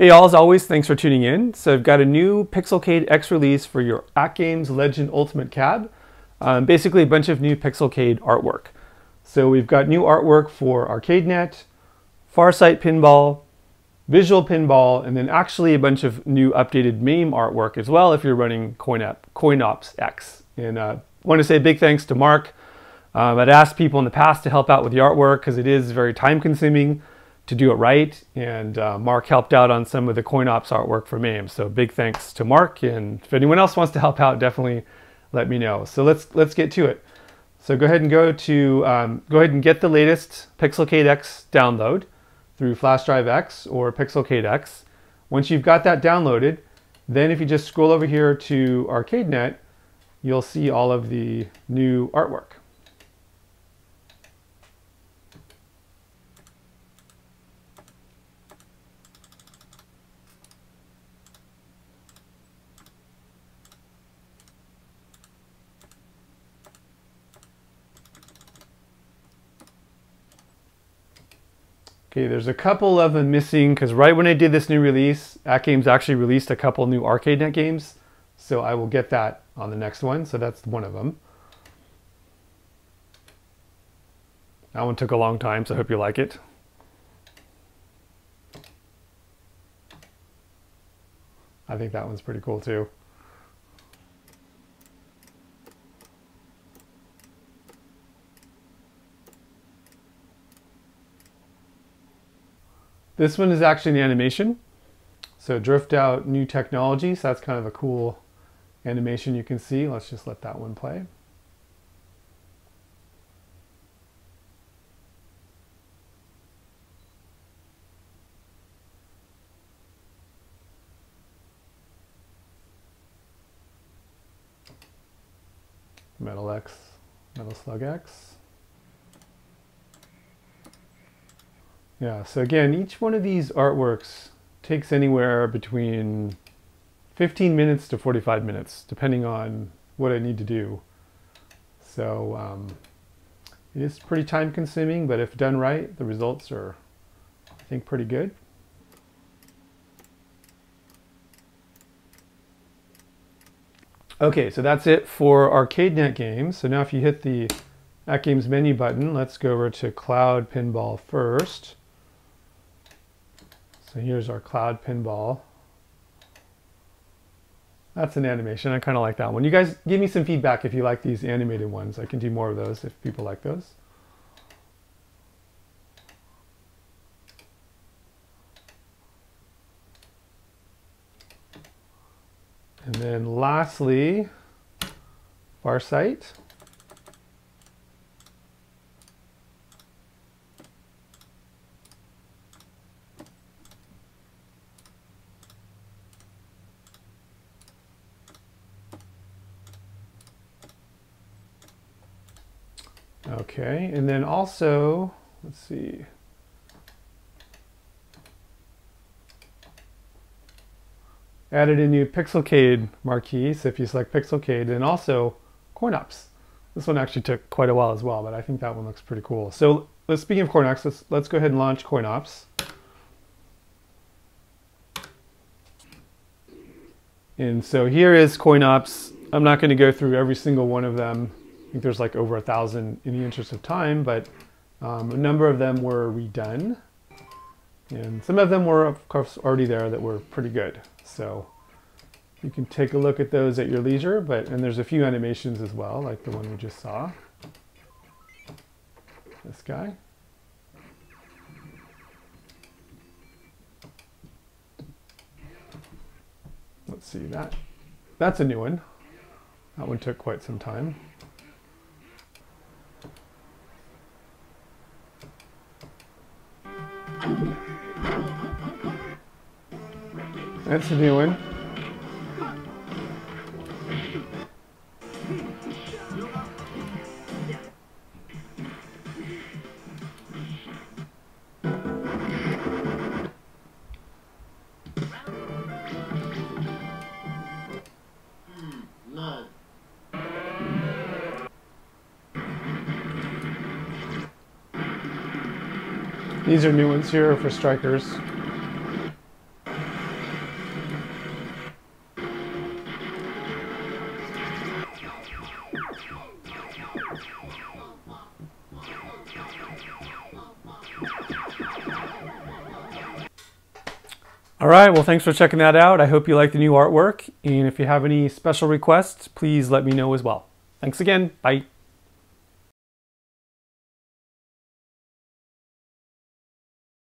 Hey all, as always, thanks for tuning in. So I've got a new Pixelcade X release for your AtGames Legend Ultimate Cab. Um, basically a bunch of new Pixelcade artwork. So we've got new artwork for ArcadeNet, Farsight Pinball, Visual Pinball, and then actually a bunch of new updated MAME artwork as well if you're running CoinOp, CoinOps X. And uh, want to say big thanks to Mark. Um, I'd asked people in the past to help out with the artwork because it is very time consuming to do it right. And uh, Mark helped out on some of the CoinOps artwork for MAME. So big thanks to Mark. And if anyone else wants to help out, definitely let me know. So let's let's get to it. So go ahead and go to um, go ahead and get the latest Pixelcade X download through Flash Drive X or Pixelcade X. Once you've got that downloaded, then if you just scroll over here to ArcadeNet, you'll see all of the new artwork. Okay, there's a couple of them missing because right when I did this new release, AtGames actually released a couple new ArcadeNet games. So I will get that on the next one. So that's one of them. That one took a long time, so I hope you like it. I think that one's pretty cool too. This one is actually an animation. So drift out new technology. So that's kind of a cool animation you can see. Let's just let that one play. Metal X, Metal Slug X. Yeah, so again, each one of these artworks takes anywhere between 15 minutes to 45 minutes, depending on what I need to do. So um, it is pretty time consuming, but if done right, the results are, I think, pretty good. Okay, so that's it for ArcadeNet games. So now if you hit the AtGames menu button, let's go over to Cloud Pinball first. So here's our cloud pinball. That's an animation. I kind of like that one. You guys give me some feedback if you like these animated ones. I can do more of those if people like those. And then lastly, Farsight. Okay, and then also, let's see. Added a new Pixelcade marquee, so if you select Pixelcade, and also CoinOps. This one actually took quite a while as well, but I think that one looks pretty cool. So let's speaking of CoinOps, let's, let's go ahead and launch CoinOps. And so here is CoinOps. I'm not going to go through every single one of them I think there's like over a thousand in the interest of time, but um, a number of them were redone. And some of them were, of course, already there that were pretty good. So you can take a look at those at your leisure, but and there's a few animations as well, like the one we just saw. This guy. Let's see that. That's a new one. That one took quite some time. That's a new one. These are new ones here for strikers. All right, well, thanks for checking that out. I hope you like the new artwork. And if you have any special requests, please let me know as well. Thanks again. Bye.